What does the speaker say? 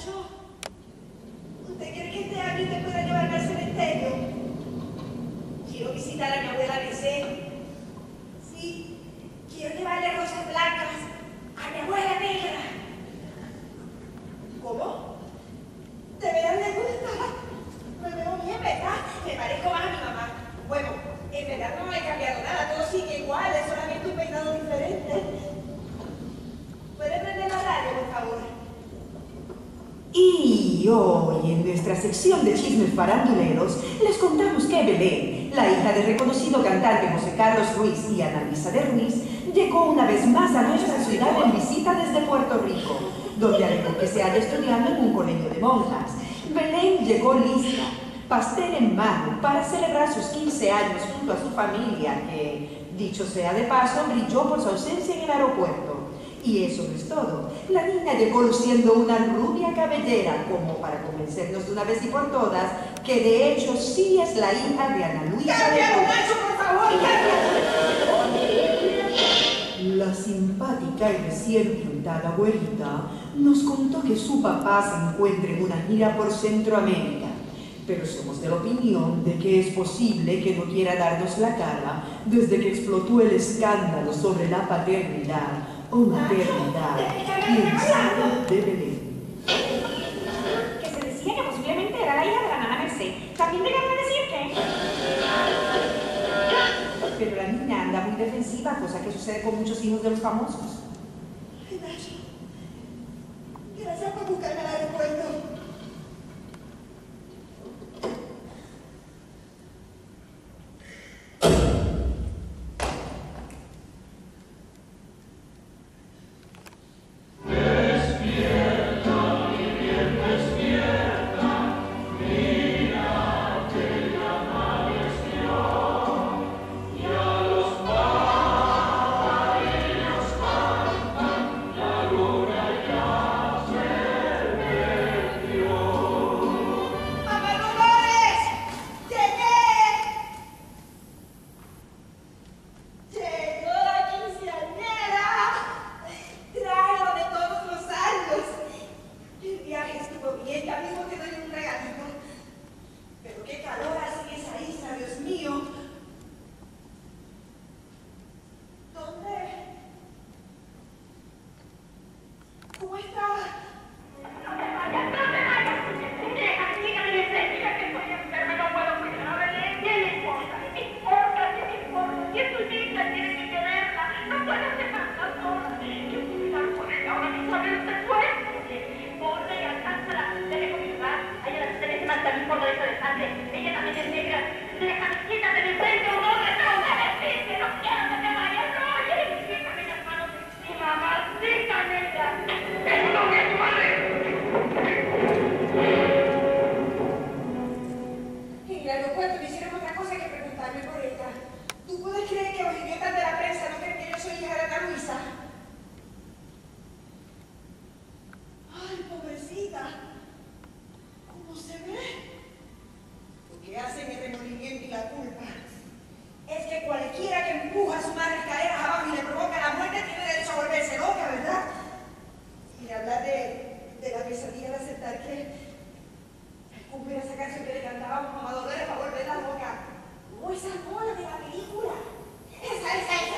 special Y hoy en nuestra sección de chismes faranduleros les contamos que Belén, la hija del reconocido cantante José Carlos Ruiz y Ana Luisa de Ruiz, llegó una vez más a nuestra ciudad en visita desde Puerto Rico, donde alegó que se halla estudiando en un colegio de monjas. Belén llegó lista, pastel en mano, para celebrar sus 15 años junto a su familia, que, dicho sea de paso, brilló por su ausencia en el aeropuerto. Y eso no es todo. La niña llegó luciendo una rubia cabellera, como para convencernos de una vez y por todas que de hecho sí es la hija de Ana Luisa de ¡Cámbialo, Ruiz. Nacho, por favor! La simpática y recién pintada abuelita nos contó que su papá se encuentra en una gira por Centroamérica, pero somos de la opinión de que es posible que no quiera darnos la cara desde que explotó el escándalo sobre la paternidad maternidad, quién sabe, de Belén. Que se decía que posiblemente era la hija de la nana Merced. También llegaron a decir que... Pero la niña anda muy defensiva, cosa que sucede con muchos hijos de los famosos. ¿Cómo que habla de, de la pesadilla de aceptar que cumplir esa canción que le cantábamos a Madonna para volver la boca ¡Oh, esa es la de la película! ¡Esa, esa, esa!